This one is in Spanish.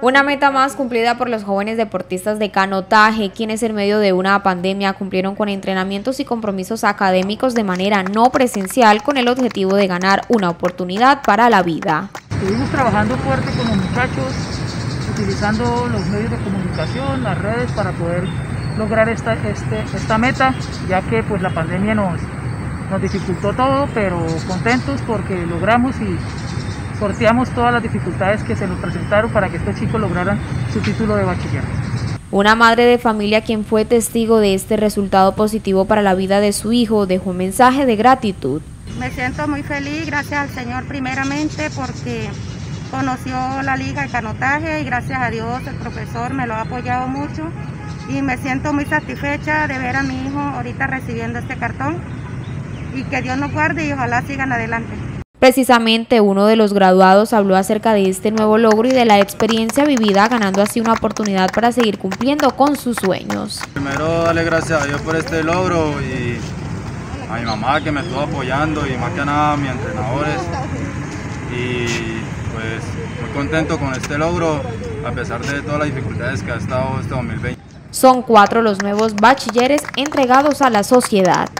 Una meta más cumplida por los jóvenes deportistas de canotaje, quienes en medio de una pandemia cumplieron con entrenamientos y compromisos académicos de manera no presencial con el objetivo de ganar una oportunidad para la vida. Estuvimos trabajando fuerte con los muchachos, utilizando los medios de comunicación, las redes para poder lograr esta, este, esta meta, ya que pues la pandemia nos, nos dificultó todo, pero contentos porque logramos y sorteamos todas las dificultades que se nos presentaron para que estos chicos lograran su título de bachiller. Una madre de familia quien fue testigo de este resultado positivo para la vida de su hijo dejó un mensaje de gratitud. Me siento muy feliz, gracias al Señor primeramente porque conoció la liga de canotaje y gracias a Dios el profesor me lo ha apoyado mucho y me siento muy satisfecha de ver a mi hijo ahorita recibiendo este cartón y que Dios nos guarde y ojalá sigan adelante. Precisamente uno de los graduados habló acerca de este nuevo logro y de la experiencia vivida, ganando así una oportunidad para seguir cumpliendo con sus sueños. Primero darle gracias a Dios por este logro y a mi mamá que me estuvo apoyando y más que nada a mis entrenadores. Y pues muy contento con este logro a pesar de todas las dificultades que ha estado este 2020. Son cuatro los nuevos bachilleres entregados a la sociedad.